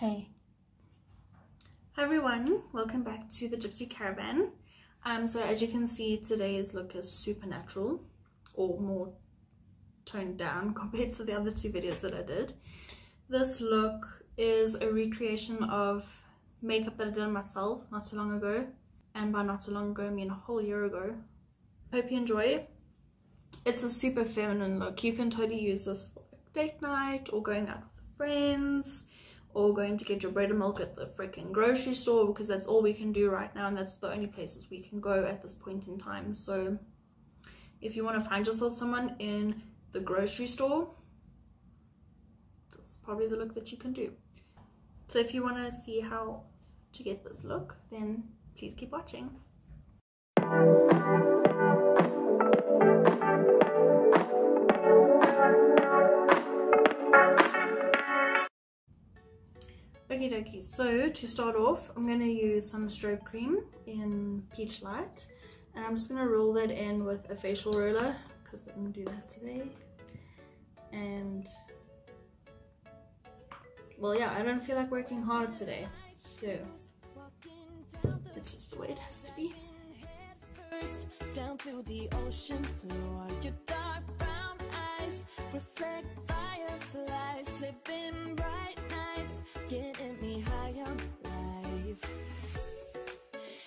Hey. Hi everyone, welcome back to the Gypsy Caravan. Um, so as you can see, today's look is supernatural or more toned down compared to the other two videos that I did. This look is a recreation of makeup that I did myself not too long ago. And by not too long ago, I mean a whole year ago. Hope you enjoy. It's a super feminine look. You can totally use this for date night or going out with friends or going to get your bread and milk at the freaking grocery store because that's all we can do right now and that's the only places we can go at this point in time. So if you want to find yourself someone in the grocery store this is probably the look that you can do. So if you want to see how to get this look then please keep watching Okie dokie, so to start off, I'm going to use some strobe cream in Peachlite. And I'm just going to roll that in with a facial roller, because I'm going to do that today. And, well yeah, I don't feel like working hard today. So, it's just the way it has to be. Down to the ocean floor, your dark brown eyes reflect fireflies, bright getting me high on life.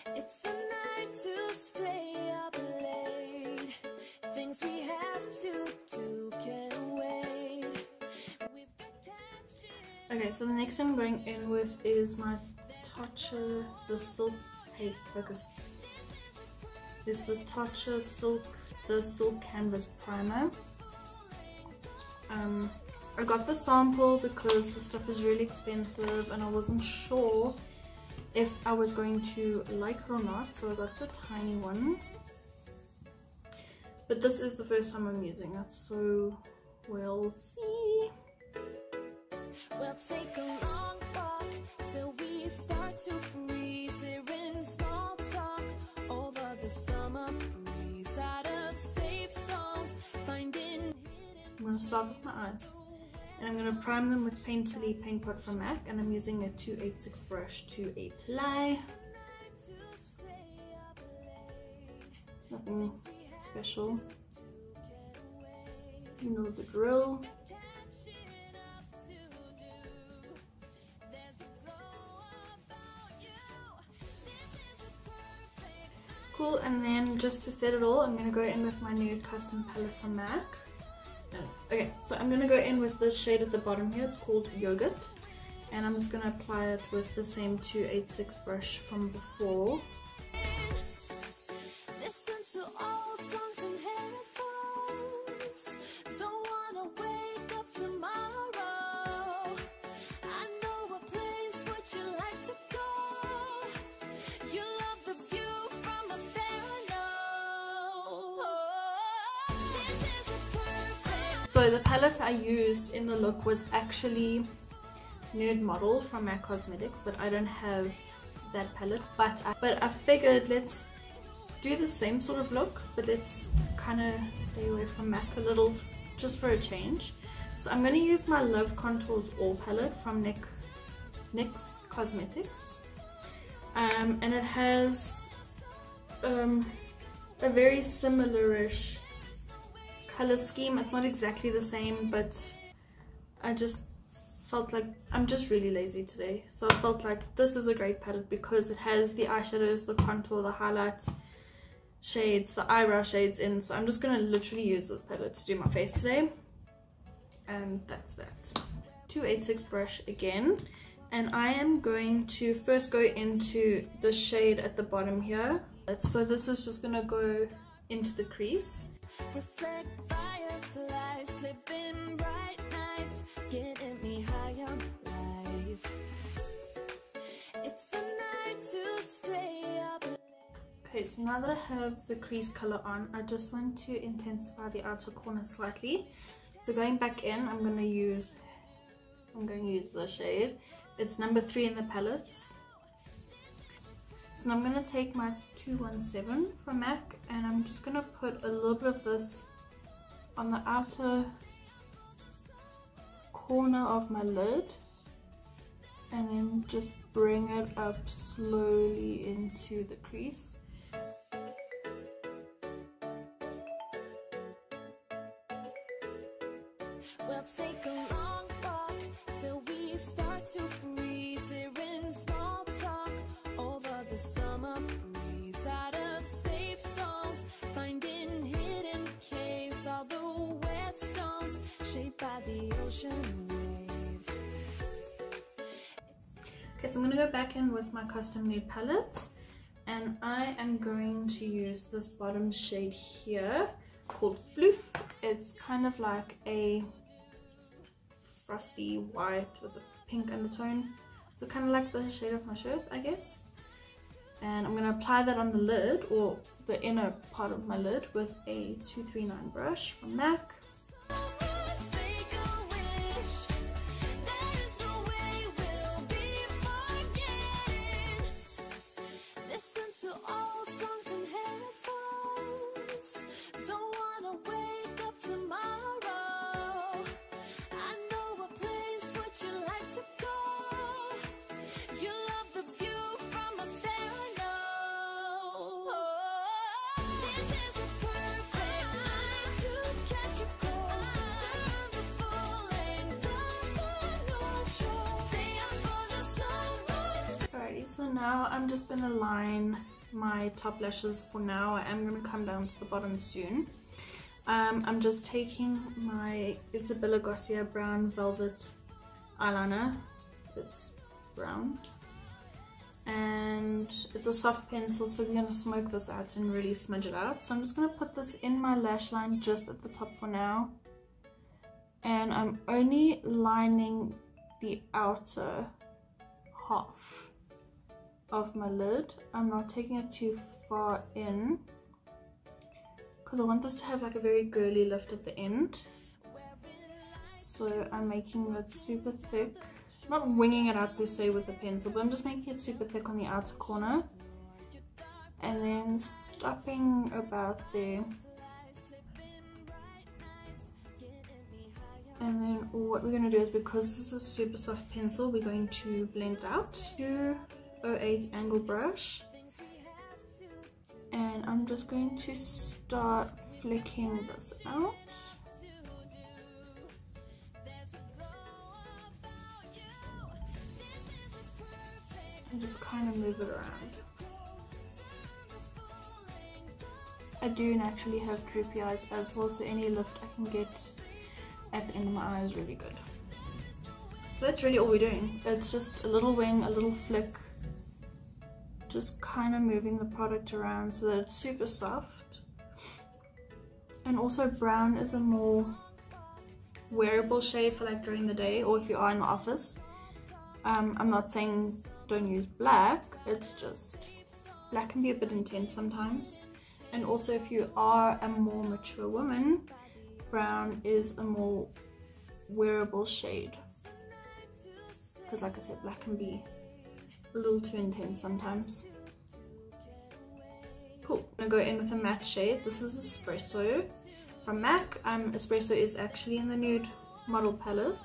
It's a night to stay up late. Things we have to do can't wait. Okay, so the next thing I'm going in with is my Tatcha, the silk, hey, focus. This is the Tatcha Silk, the Silk Canvas Primer. Um, I got the sample because the stuff is really expensive and I wasn't sure if I was going to like it or not so I got the tiny one. But this is the first time I'm using it so we'll see. We'll take a long walk till we start to freeze. Here in small talk over the summer breeze. Out of safe songs finding I'm gonna start with my eyes and I'm going to prime them with Painterly Paint Pot from MAC and I'm using a 286 brush to apply. Nothing special. You know the drill. Cool, and then just to set it all, I'm going to go in with my nude custom palette from MAC. Okay, so I'm gonna go in with this shade at the bottom here. It's called Yogurt. And I'm just gonna apply it with the same 286 brush from before. So the palette I used in the look was actually Nude Model from MAC Cosmetics, but I don't have that palette. But I, but I figured let's do the same sort of look, but let's kind of stay away from MAC a little, just for a change. So I'm going to use my Love Contours All palette from NYX, NYX Cosmetics. Um, and it has um, a very similar-ish color scheme. It's not exactly the same, but I just felt like I'm just really lazy today. So I felt like this is a great palette because it has the eyeshadows, the contour, the highlights, shades, the eyebrow shades in. So I'm just going to literally use this palette to do my face today. And that's that. 286 brush again. And I am going to first go into the shade at the bottom here. So this is just going to go into the crease reflect fireflies, living bright nights, getting me high on life. It's a night to stay up. Okay, so now that I have the crease color on, I just want to intensify the outer corner slightly. So going back in, I'm going to use, I'm going to use the shade. It's number three in the palette. So I'm going to take my 217 from MAC and I'm just going to put a little bit of this on the outer corner of my lid and then just bring it up slowly into the crease with my custom nude palettes and I am going to use this bottom shade here called Phloof. It's kind of like a frosty white with a pink undertone. So kind of like the shade of my shirt, I guess. And I'm going to apply that on the lid or the inner part of my lid with a 239 brush from MAC. Now I'm just gonna line my top lashes for now. I am gonna come down to the bottom soon. Um, I'm just taking my Isabella Garcier Brown Velvet eyeliner. It's brown. And it's a soft pencil, so we're gonna smoke this out and really smudge it out. So I'm just gonna put this in my lash line just at the top for now. And I'm only lining the outer half of my lid. I'm not taking it too far in because I want this to have like a very girly lift at the end. So I'm making it super thick. Not winging it out per se with a pencil, but I'm just making it super thick on the outer corner. And then stopping about there. And then what we're going to do is because this is a super soft pencil, we're going to blend out out. 08 angle brush. And I'm just going to start flicking this out. And just kind of move it around. I do naturally have droopy eyes as well so any lift I can get at the end of my eye is really good. So that's really all we're doing. It's just a little wing a little flick just kind of moving the product around so that it's super soft. And also brown is a more wearable shade for like during the day or if you are in the office. Um, I'm not saying don't use black it's just black can be a bit intense sometimes. And also if you are a more mature woman brown is a more wearable shade. Because like I said black can be a little too intense sometimes. Cool. I'm gonna go in with a matte shade. This is Espresso from MAC. Um, Espresso is actually in the nude model palette.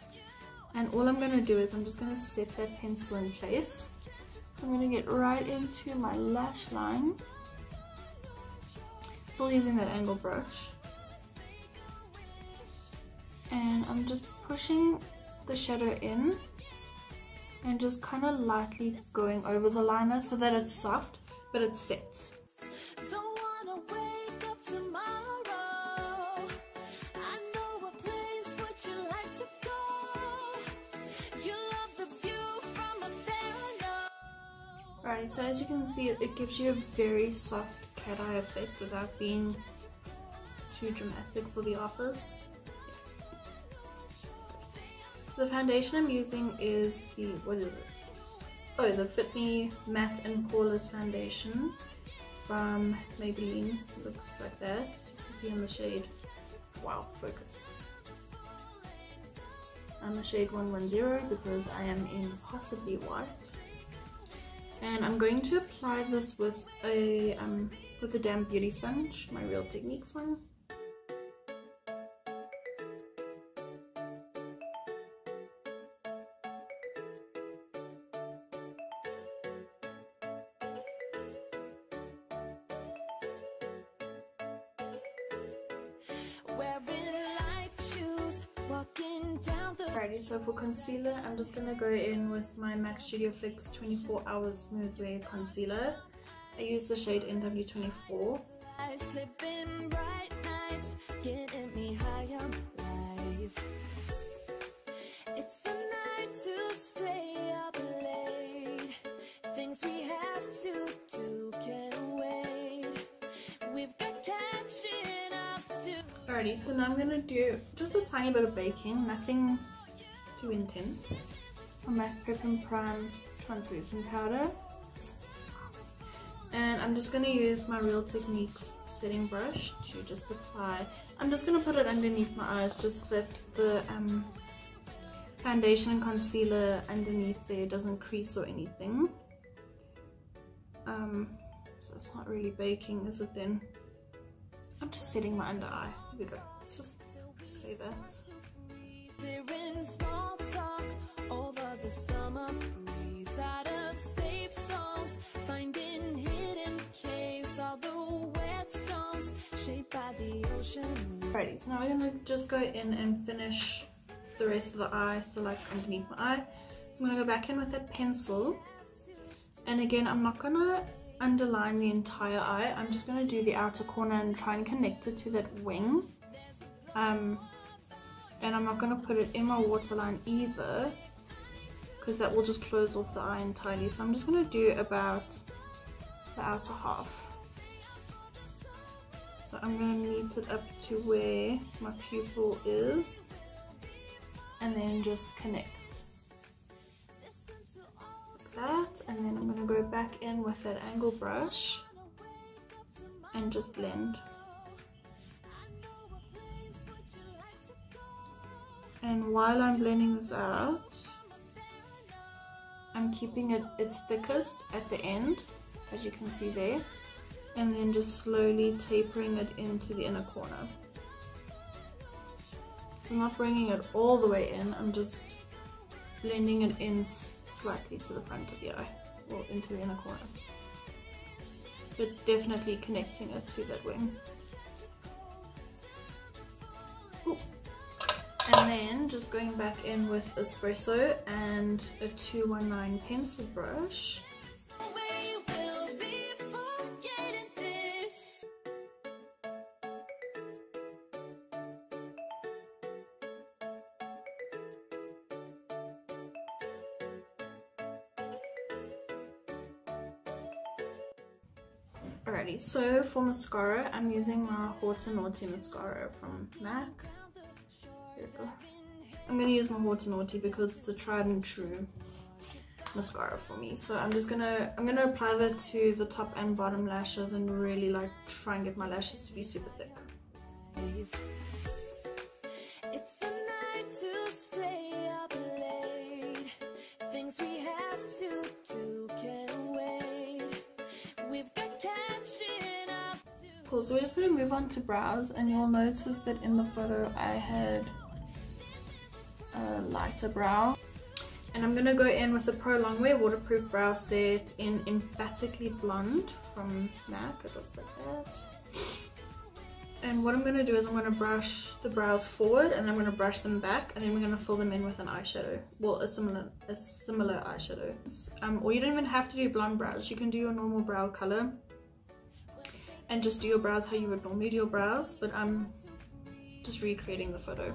And all I'm gonna do is I'm just gonna set that pencil in place. So I'm gonna get right into my lash line. Still using that angle brush. And I'm just pushing the shadow in and just kind of lightly going over the liner so that it's soft but it's set. Right, so as you can see, it, it gives you a very soft cat eye effect without being too dramatic for the office. The foundation I'm using is the, what is this? Oh, the Fit Me Matte and Poreless Foundation from Maybelline. It looks like that. You can see in the shade. Wow, focus. I'm a shade 110 because I am in possibly white. And I'm going to apply this with a um, with a damp beauty sponge, my Real Techniques one. Alrighty, so for concealer, I'm just gonna go in with my MAC Studio Fix 24 Hour Smooth Wear Concealer. I use the shade NW24. Alrighty, so now I'm gonna do just a tiny bit of baking, nothing too intense. On my Prep and Prime translucent powder. And I'm just gonna use my Real Techniques setting brush to just apply. I'm just gonna put it underneath my eyes just that the um, foundation and concealer underneath there doesn't crease or anything. Um, so it's not really baking, is it then? I'm just setting my under eye. Here we go. Let's just say that. Alrighty, so now we're gonna just go in and finish the rest of the eye, so like underneath my eye. So I'm gonna go back in with that pencil. And again, I'm not gonna underline the entire eye. I'm just going to do the outer corner and try and connect it to that wing. Um, and I'm not going to put it in my waterline either because that will just close off the eye entirely. So I'm just going to do about the outer half. So I'm going to knead it up to where my pupil is and then just connect that and then I'm going to go back in with that angle brush and just blend. And while I'm blending this out, I'm keeping it its thickest at the end, as you can see there, and then just slowly tapering it into the inner corner. So I'm not bringing it all the way in, I'm just blending it in slightly to the front of the eye or into the inner corner. But definitely connecting it to that wing. Ooh. And then just going back in with espresso and a 219 pencil brush Alrighty, so for mascara, I'm using my Haute Naughty mascara from MAC. Here we go. I'm going to use my Haute Naughty because it's a tried and true mascara for me. So I'm just gonna, I'm gonna apply that to the top and bottom lashes and really like try and get my lashes to be super thick. Cool, so we're just going to move on to brows and you'll notice that in the photo I had a lighter brow. And I'm going to go in with the Prolongwear Waterproof Brow Set in Emphatically Blonde from MAC. It looks like that. And what I'm going to do is I'm going to brush the brows forward and I'm going to brush them back and then we're going to fill them in with an eyeshadow. Well, a similar a similar eyeshadow. Um, or you don't even have to do blonde brows. You can do your normal brow color and just do your brows how you would normally do your brows but I'm just recreating the photo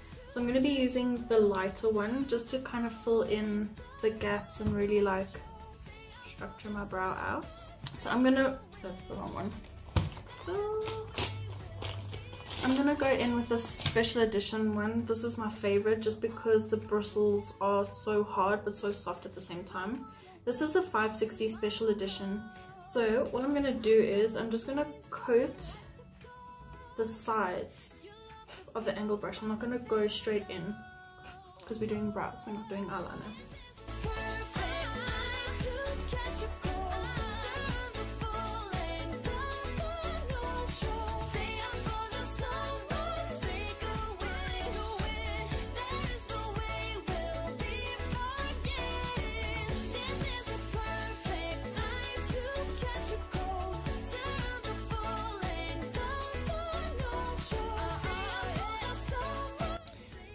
So I'm going to be using the lighter one just to kind of fill in the gaps and really like structure my brow out. So I'm going to, that's the wrong one. I'm going to go in with this special edition one. This is my favorite just because the bristles are so hard but so soft at the same time. This is a 560 special edition. So what I'm going to do is I'm just going to coat the sides of the angle brush. I'm not going to go straight in because we're doing brows, we're not doing eyeliner.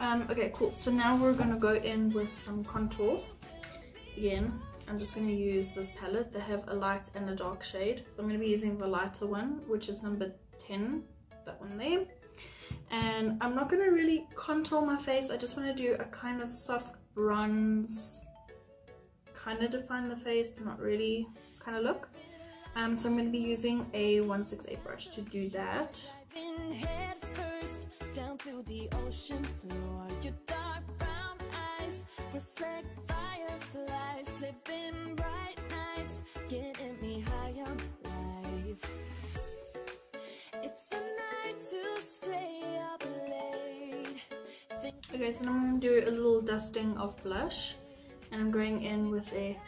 Um, okay, cool. So now we're going to go in with some contour. Again, I'm just going to use this palette. They have a light and a dark shade. So I'm going to be using the lighter one, which is number 10, that one there. And I'm not going to really contour my face. I just want to do a kind of soft bronze, kind of define the face, but not really kind of look. Um, so I'm going to be using a 168 brush to do that to the ocean floor. Your dark brown eyes reflect fireflies, living bright nights, getting me high on life. It's a night to stay up late. Okay, so I'm to do a little dusting of blush, and I'm going in with a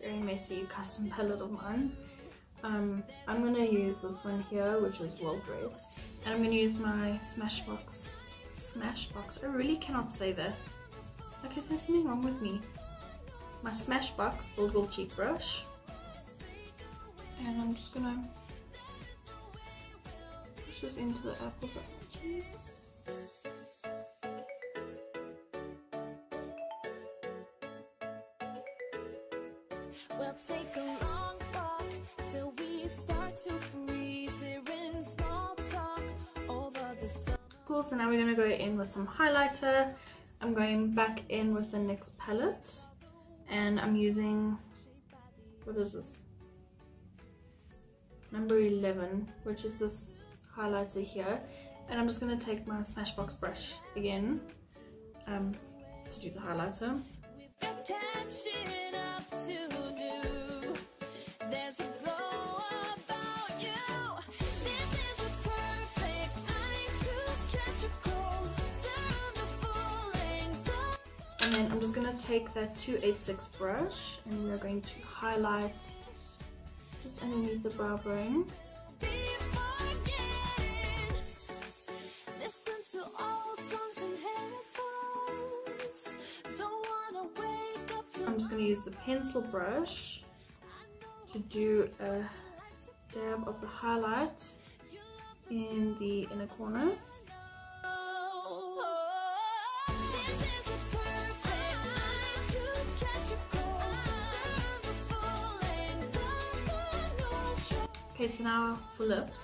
very messy custom palette of mine. Um, I'm going to use this one here, which is Well Dressed. And I'm going to use my Smashbox. Smashbox. I really cannot say that. Like, is there something wrong with me? My Smashbox Build Cheek Brush. And I'm just to push this into the apples of my cheeks. With some highlighter. I'm going back in with the NYX palette and I'm using, what is this? Number 11, which is this highlighter here. And I'm just going to take my Smashbox brush again um, to do the highlighter. Then I'm just going to take that 286 brush and we're going to highlight just underneath the brow bone. I'm just going to use the pencil brush to do a dab of the highlight in the inner corner. Okay, so now for lips.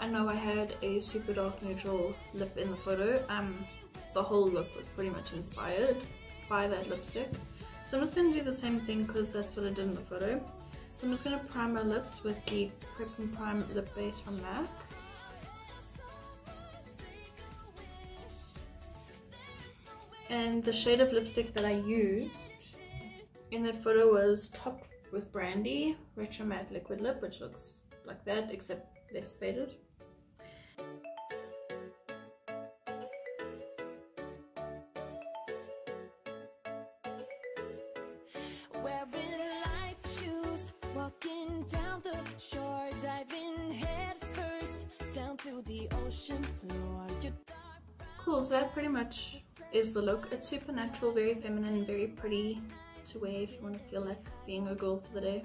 I know I had a super dark neutral lip in the photo. Um, the whole look was pretty much inspired by that lipstick. So I'm just going to do the same thing because that's what I did in the photo. So I'm just going to prime my lips with the Prep and Prime lip base from MAC. And the shade of lipstick that I used in that photo was Top with Brandy Retro Matte Liquid Lip, which looks like that except less faded. Cool, so that pretty much is the look. It's super natural, very feminine, very pretty to wear if you want to feel like being a girl for the day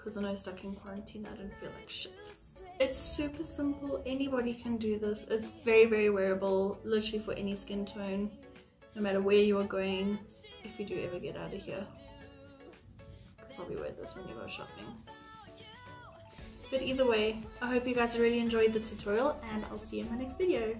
because when I know stuck in quarantine I don't feel like shit. It's super simple, anybody can do this. It's very, very wearable, literally for any skin tone, no matter where you are going, if you do ever get out of here. Probably wear this when you go shopping. But either way, I hope you guys really enjoyed the tutorial and I'll see you in my next video.